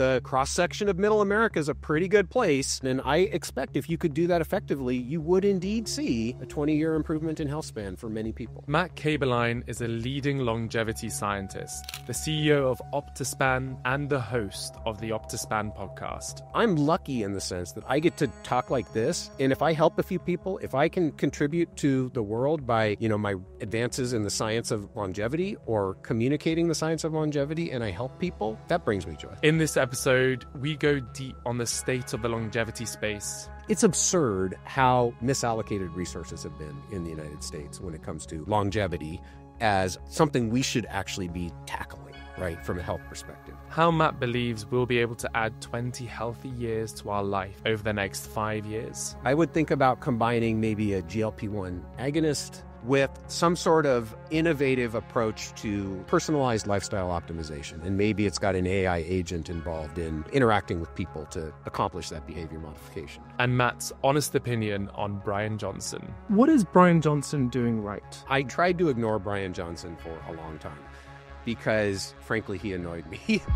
the cross section of middle America is a pretty good place. And I expect if you could do that effectively, you would indeed see a 20 year improvement in health span for many people. Matt Kaeberlein is a leading longevity scientist, the CEO of Optispan, and the host of the Optispan podcast. I'm lucky in the sense that I get to talk like this. And if I help a few people, if I can contribute to the world by, you know, my advances in the science of longevity or communicating the science of longevity and I help people, that brings me joy. In this episode, we go deep on the state of the longevity space. It's absurd how misallocated resources have been in the United States when it comes to longevity as something we should actually be tackling, right, from a health perspective. How Matt believes we'll be able to add 20 healthy years to our life over the next five years. I would think about combining maybe a GLP 1 agonist with some sort of innovative approach to personalized lifestyle optimization. And maybe it's got an AI agent involved in interacting with people to accomplish that behavior modification. And Matt's honest opinion on Bryan Johnson. What is Bryan Johnson doing right? I tried to ignore Bryan Johnson for a long time because, frankly, he annoyed me.